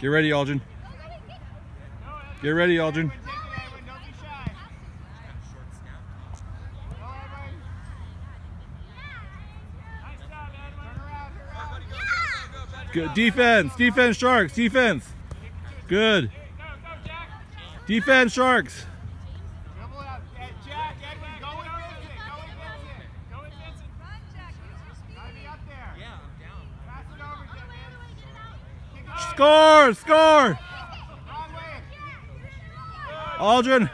Get ready, Aldrin. Get ready, Aldrin. Good defense, defense, Sharks, defense. Good. Defense, Sharks. Score! Score! Aldrin!